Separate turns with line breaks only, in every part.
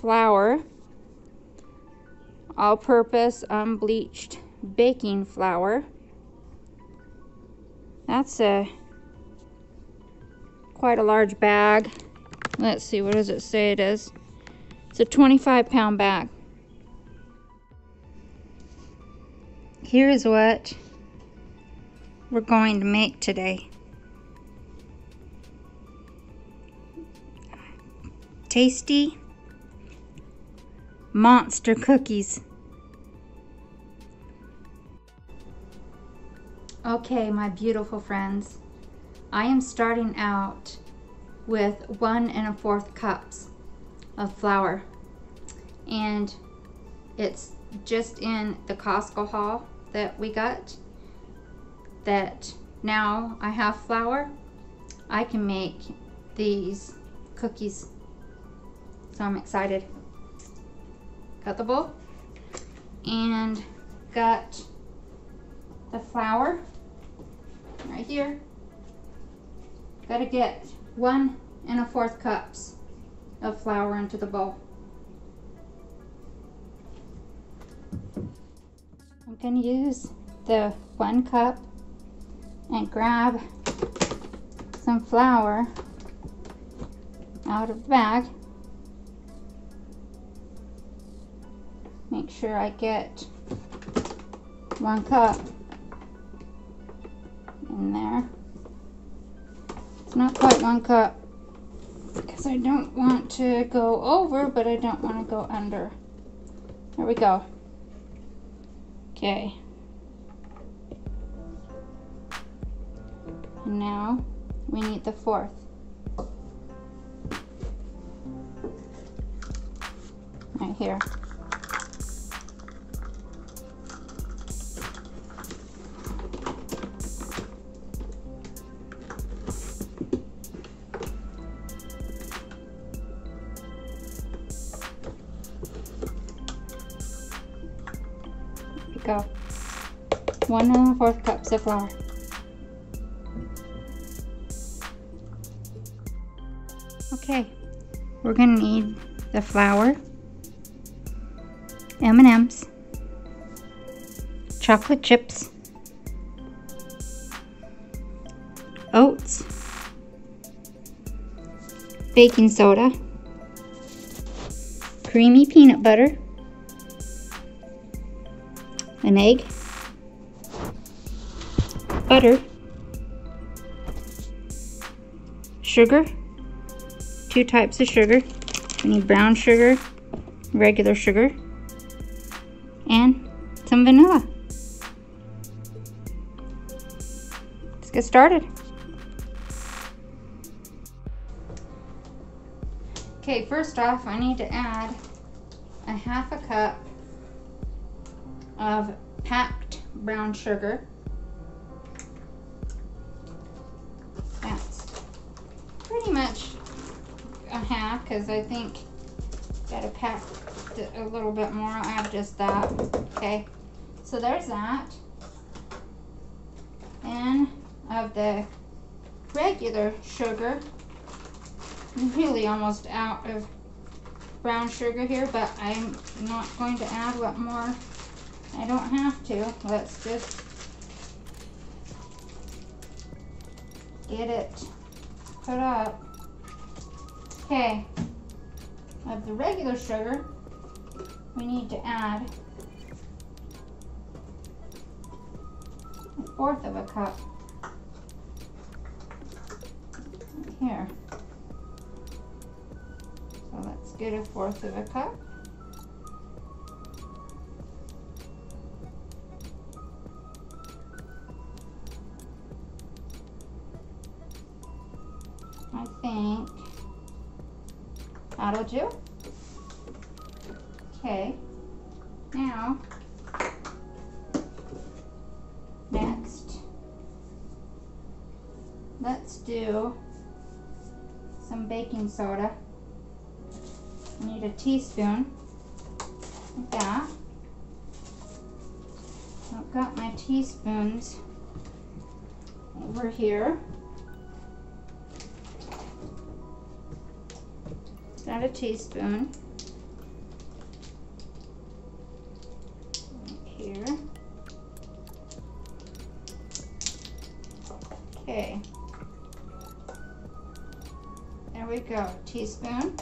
flour, all-purpose unbleached baking flour. That's a quite a large bag. Let's see, what does it say it is? It's a 25 pound bag. Here's what we're going to make today. Tasty monster cookies. Okay, my beautiful friends. I am starting out with one and a fourth cups of flour. And it's just in the Costco haul that we got that now I have flour. I can make these cookies. So I'm excited. Got the bowl and got the flour right here. Gotta get one and a fourth cups of flour into the bowl. I'm gonna use the one cup and grab some flour out of the bag. Make sure I get one cup in there. It's not quite one cup because I don't want to go over, but I don't want to go under. There we go. Okay. And now we need the fourth. Right here. Cups flour. Okay, we're gonna need the flour, M&Ms, chocolate chips, oats, baking soda, creamy peanut butter, an egg, butter, sugar, two types of sugar. We need brown sugar, regular sugar, and some vanilla. Let's get started. Okay, first off, I need to add a half a cup of packed brown sugar. Half because I think gotta pack a little bit more. I'll add just that. Okay, so there's that. And of the regular sugar, I'm really almost out of brown sugar here, but I'm not going to add what more I don't have to. Let's just get it put up. Okay, of the regular sugar, we need to add a fourth of a cup here. So let's get a fourth of a cup. That'll do. Okay, now, next, let's do some baking soda. I need a teaspoon like that. I've got my teaspoons over here. a teaspoon. Here. Okay. There we go, teaspoon.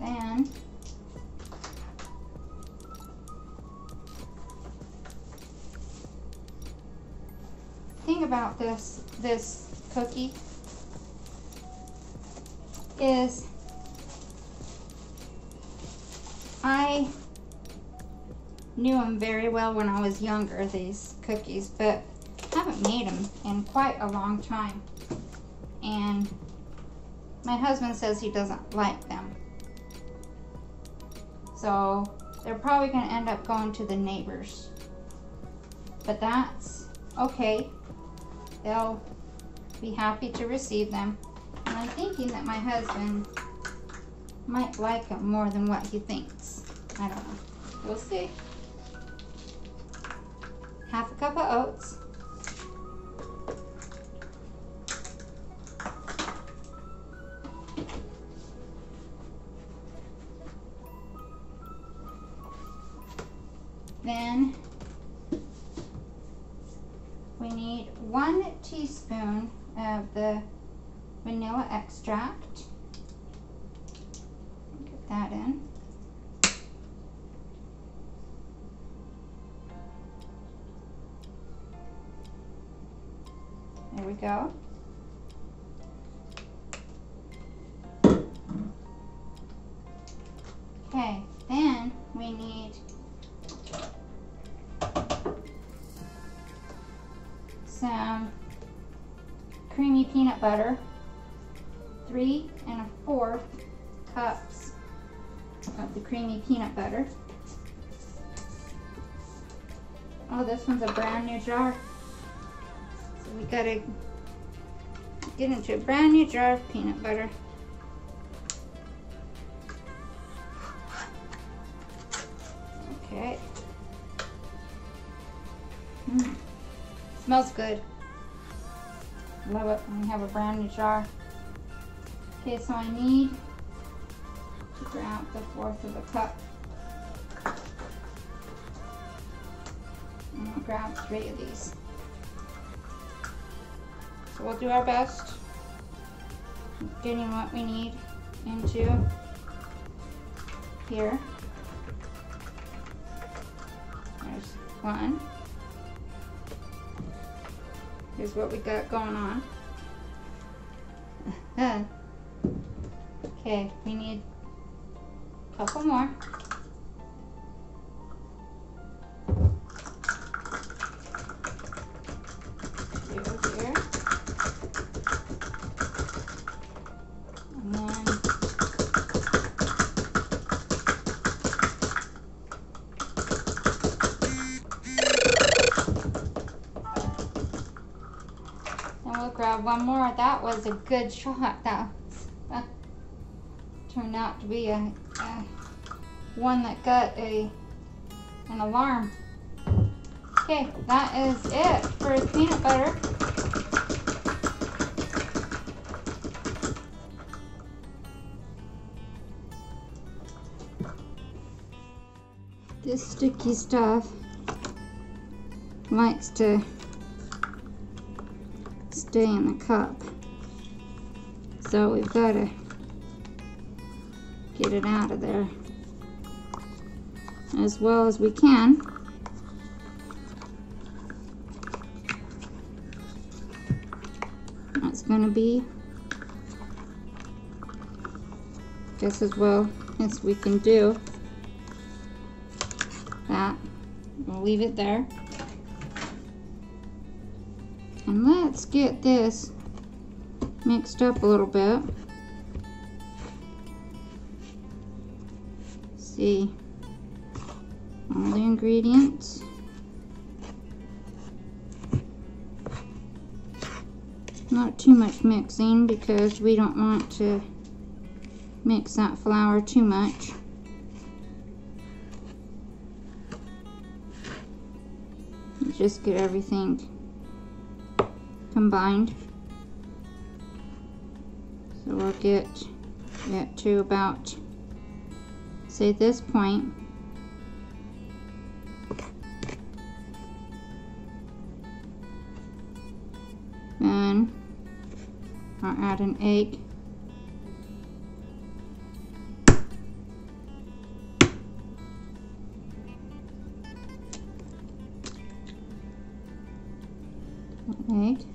Then thing about this this cookie is I knew them very well when I was younger, these cookies, but haven't made them in quite a long time. And my husband says he doesn't like them. So they're probably going to end up going to the neighbors. But that's okay. They'll be happy to receive them. I'm thinking that my husband might like it more than what he thinks. I don't know. We'll see. Half a cup of oats. Extract. The creamy peanut butter. Oh, this one's a brand new jar. So we gotta get into a brand new jar of peanut butter. Okay. Mm. Smells good. I love it when we have a brand new jar. Okay, so I need grab the fourth of a cup. I'm gonna grab three of these. So we'll do our best getting what we need into here. There's one. Here's what we got going on. okay, we need couple more. grab one more. That was a good shot. That turned out to be a, one that got a an alarm. Okay, that is it for peanut butter. This sticky stuff likes to stay in the cup. So we've got to get it out of there as well as we can. That's going to be just as well as we can do that. We'll leave it there. And let's get this mixed up a little bit. See all the ingredients. Not too much mixing because we don't want to mix that flour too much. Just get everything combined. So we'll get it to about, say this point, add an egg. Egg.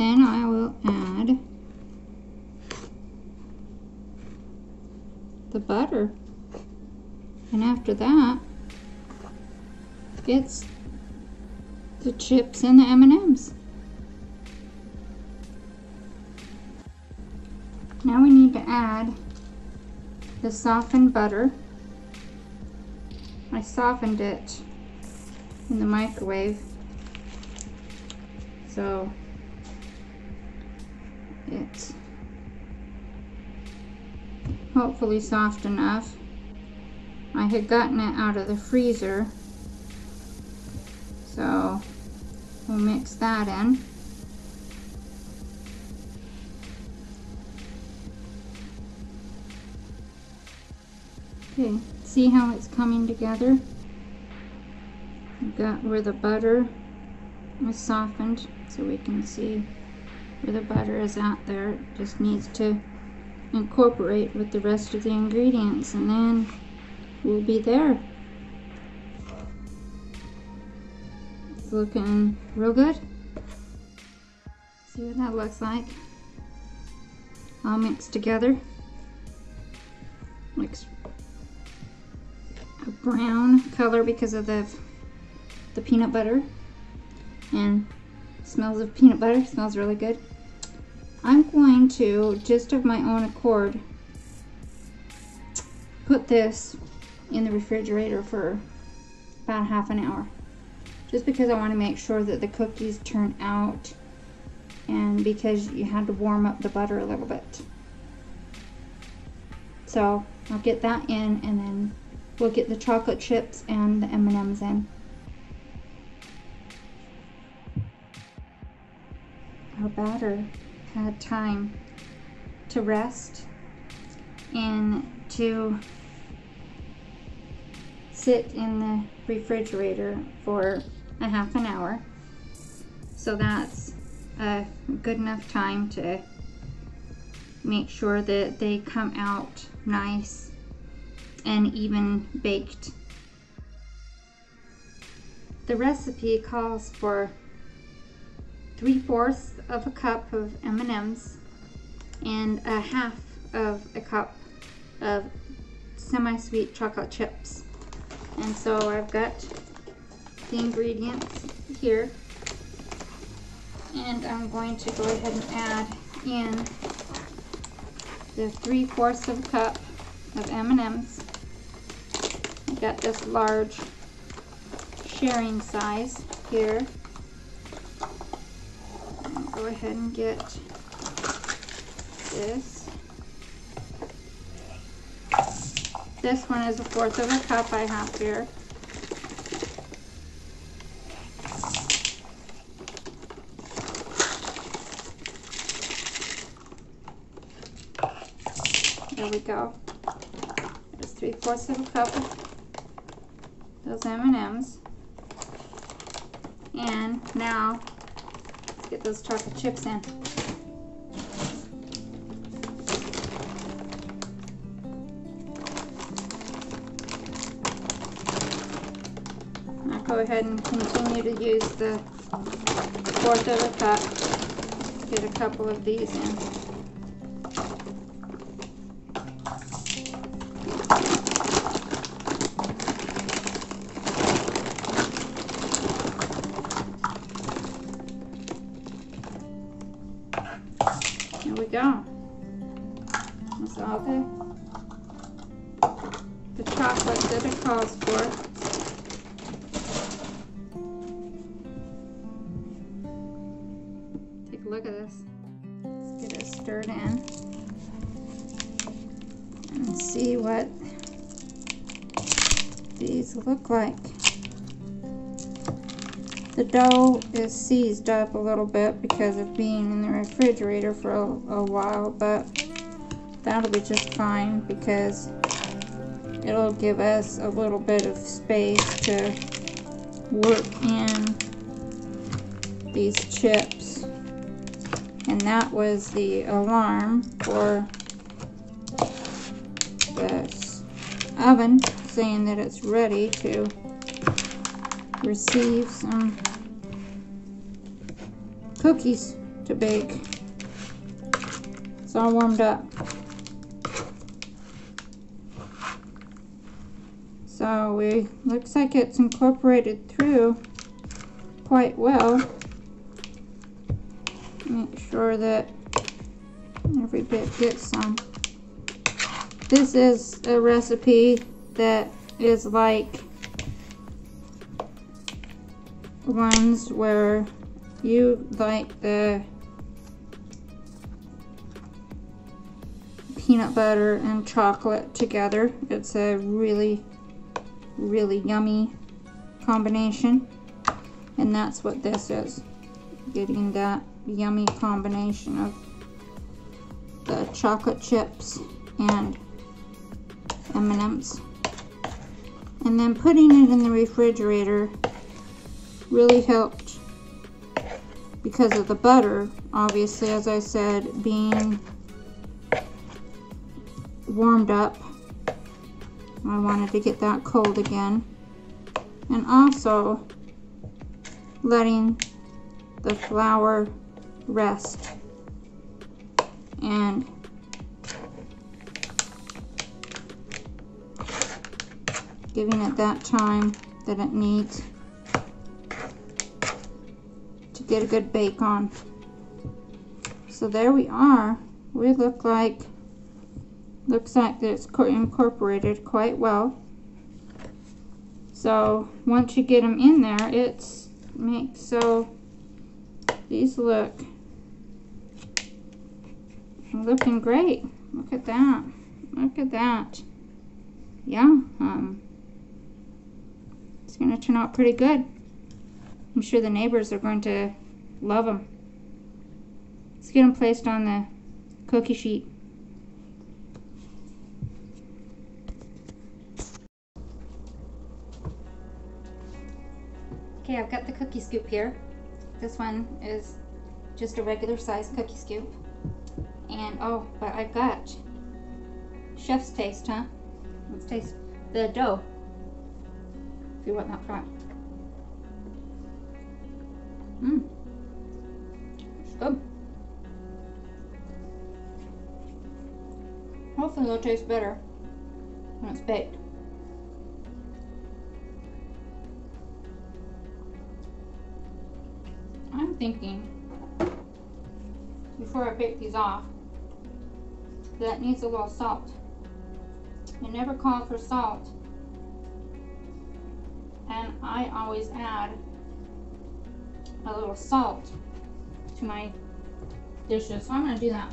Then I will add the butter. And after that, it's the chips and the M&Ms. Now we need to add the softened butter. I softened it in the microwave. So it's hopefully soft enough. I had gotten it out of the freezer. So we'll mix that in. Okay, see how it's coming together? We've got where the butter is softened so we can see where the butter is at there. It just needs to incorporate with the rest of the ingredients and then we'll be there. It's looking real good. See what that looks like. All mixed together. Looks a brown color because of the the peanut butter and smells of peanut butter smells really good I'm going to just of my own accord put this in the refrigerator for about half an hour. Just because I want to make sure that the cookies turn out and because you had to warm up the butter a little bit. So I'll get that in and then we'll get the chocolate chips and the M&Ms in. Our batter had time to rest and to sit in the refrigerator for a half an hour. So that's a good enough time to make sure that they come out nice and even baked. The recipe calls for 3 fourths of a cup of M&Ms and a half of a cup of semi-sweet chocolate chips. And so I've got the ingredients here and I'm going to go ahead and add in the 3 fourths of a cup of M&Ms I got this large sharing size here. Go ahead and get this. This one is a fourth of a cup I have here. There we go. There's three fourths of a cup those M&Ms. And now, get those chocolate chips in. I'll go ahead and continue to use the fourth of a cup. Get a couple of these in. Like. The dough is seized up a little bit because of being in the refrigerator for a, a while, but that'll be just fine because it'll give us a little bit of space to work in these chips. And that was the alarm for this oven saying that it's ready to receive some cookies to bake. It's all warmed up. So we looks like it's incorporated through quite well. Make sure that every bit gets some. This is a recipe that is like ones where you like the peanut butter and chocolate together. It's a really, really yummy combination. And that's what this is. Getting that yummy combination of the chocolate chips and M&M's. And then putting it in the refrigerator really helped because of the butter, obviously, as I said, being warmed up. I wanted to get that cold again. And also letting the flour rest and giving it that time that it needs to get a good bake on. So there we are. We look like, looks like it's incorporated quite well. So once you get them in there, it's makes so these look looking great. Look at that. Look at that. Yeah, um, going to turn out pretty good. I'm sure the neighbors are going to love them. Let's get them placed on the cookie sheet. Okay, I've got the cookie scoop here. This one is just a regular size cookie scoop. And, oh, but I've got chef's taste, huh? Let's taste the dough. Want that front. Mmm. Good. Hopefully it'll taste better when it's baked. I'm thinking, before I bake these off, that needs a little salt. You never call for salt. And I always add a little salt to my dishes. So I'm going to do that.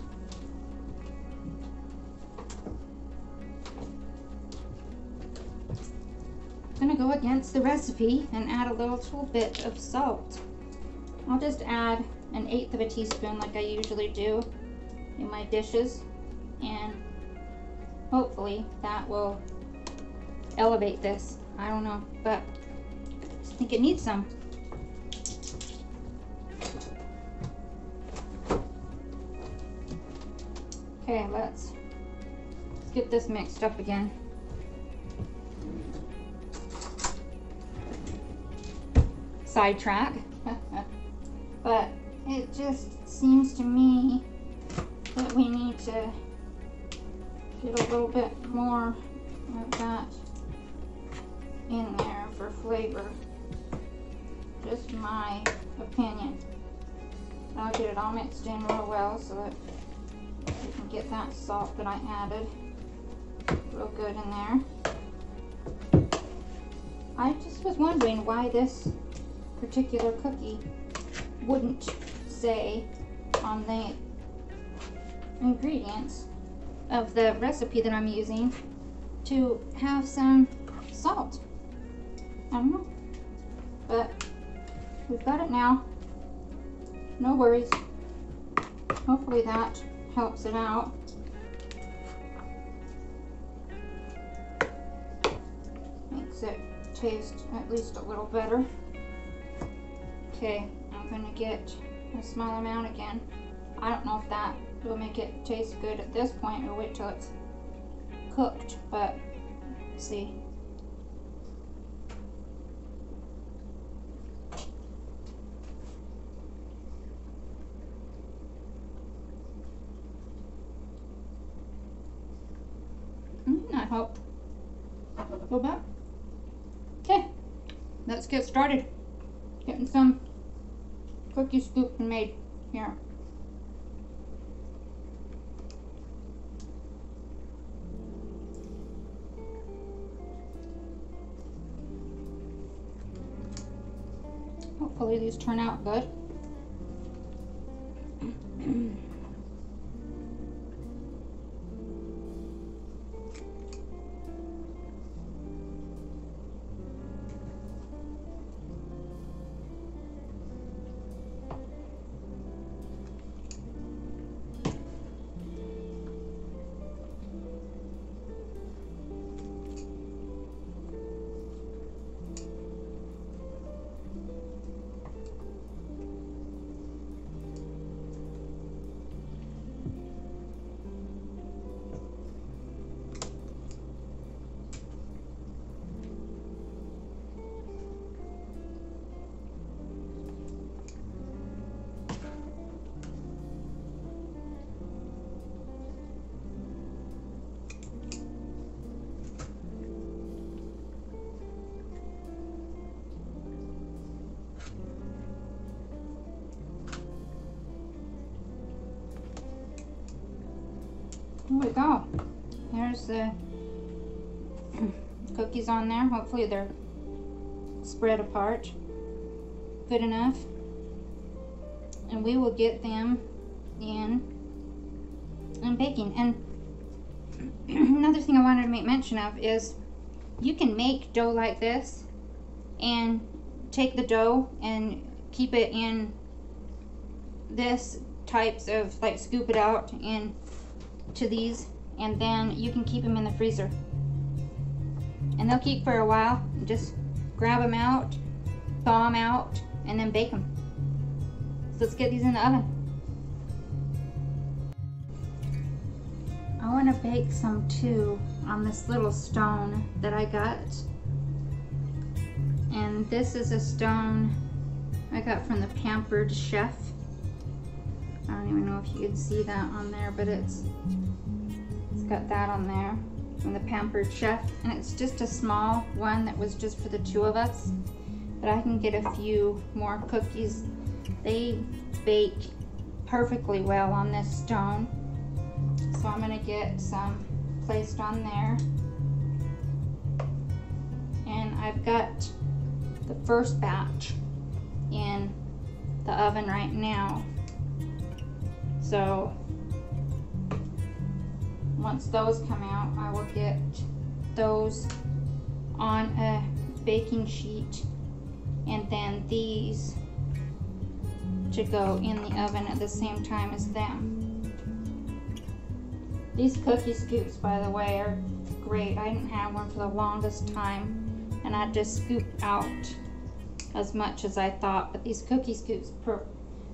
I'm going to go against the recipe and add a little bit of salt. I'll just add an eighth of a teaspoon like I usually do in my dishes and hopefully that will elevate this. I don't know, but think it needs some. Okay, let's, let's get this mixed up again. Sidetrack. but it just seems to me that we need to get a little bit more of that in there for flavor. Just my opinion. I'll get it all mixed in real well so that you can get that salt that I added real good in there. I just was wondering why this particular cookie wouldn't say on the ingredients of the recipe that I'm using to have some salt. I don't know. We've got it now. No worries. Hopefully that helps it out. Makes it taste at least a little better. Okay, I'm gonna get a small amount again. I don't know if that will make it taste good at this point or wait till it's cooked, but see. Mm, A little bit. Okay, let's get started. Getting some cookie scoop made here. Hopefully these turn out good. We go. There's the cookies on there. Hopefully they're spread apart good enough. And we will get them in and baking. And another thing I wanted to make mention of is you can make dough like this and take the dough and keep it in this types of like scoop it out and to these and then you can keep them in the freezer. And they'll keep for a while. Just grab them out, thaw them out, and then bake them. So let's get these in the oven. I want to bake some too on this little stone that I got. And this is a stone I got from the Pampered Chef. I don't even know if you can see that on there, but it's it's got that on there from the Pampered Chef. And it's just a small one that was just for the two of us. But I can get a few more cookies. They bake perfectly well on this stone. So I'm gonna get some placed on there. And I've got the first batch in the oven right now. So once those come out, I will get those on a baking sheet and then these to go in the oven at the same time as them. These cookie scoops, by the way, are great. I didn't have one for the longest time and I just scooped out as much as I thought, but these cookie scoops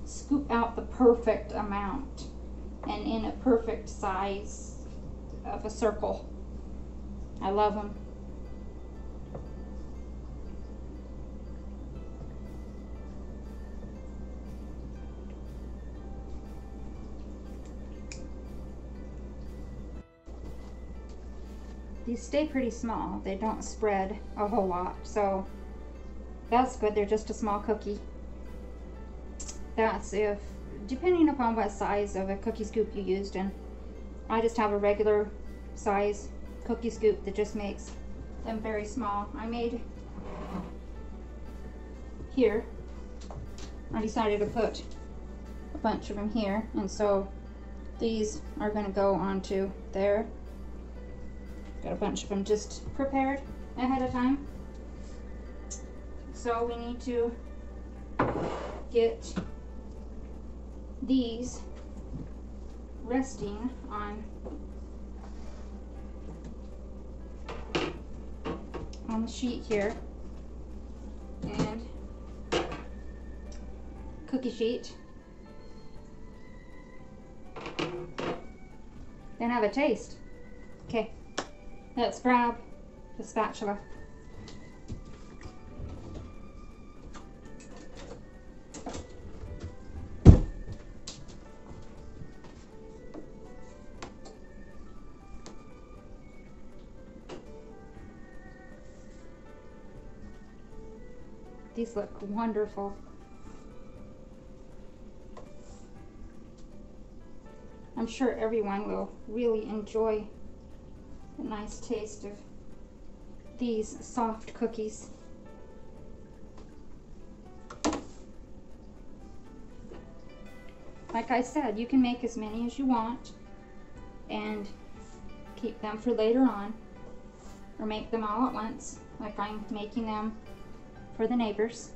scoop out the perfect amount and in a perfect size of a circle. I love them. These stay pretty small. They don't spread a whole lot. So that's good. They're just a small cookie that's if depending upon what size of a cookie scoop you used and I just have a regular size cookie scoop that just makes them very small. I made here. I decided to put a bunch of them here and so these are going to go onto there. Got a bunch of them just prepared ahead of time. So we need to get these resting on on the sheet here. And cookie sheet. Then have a taste. Okay. Let's grab the spatula Look wonderful. I'm sure everyone will really enjoy the nice taste of these soft cookies. Like I said, you can make as many as you want and keep them for later on or make them all at once like I'm making them for the neighbors.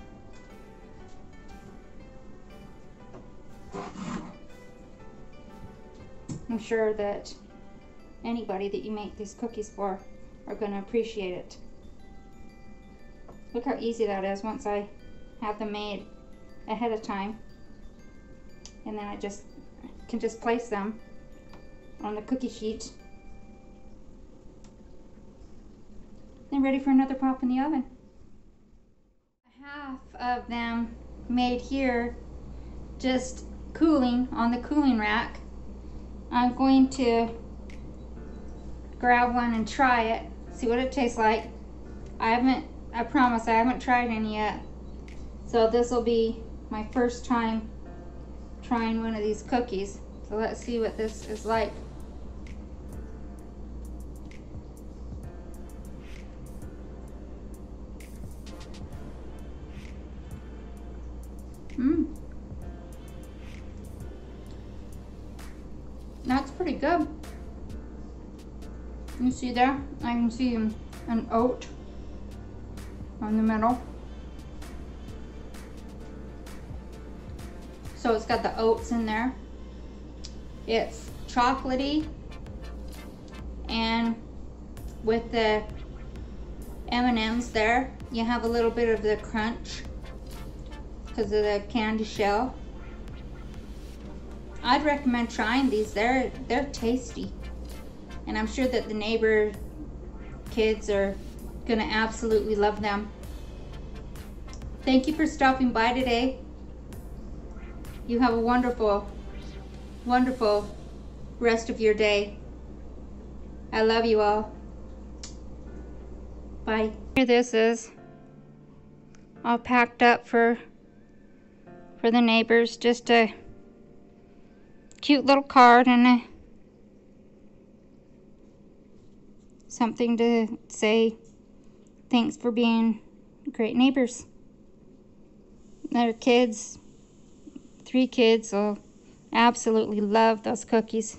I'm sure that anybody that you make these cookies for are going to appreciate it. Look how easy that is once I have them made ahead of time. And then I just can just place them on the cookie sheet. Then ready for another pop in the oven of them made here just cooling on the cooling rack. I'm going to grab one and try it, see what it tastes like. I haven't, I promise I haven't tried any yet. So this will be my first time trying one of these cookies. So let's see what this is like. Pretty good. You see there? I can see an oat on the middle. So it's got the oats in there. It's chocolatey and with the M&Ms there, you have a little bit of the crunch because of the candy shell. I'd recommend trying these. They're they're tasty. And I'm sure that the neighbor kids are to absolutely love them. Thank you for stopping by today. You have a wonderful, wonderful rest of your day. I love you all. Bye. Here this is all packed up for for the neighbors. Just a cute little card and a, something to say thanks for being great neighbors. Their kids, three kids, will absolutely love those cookies.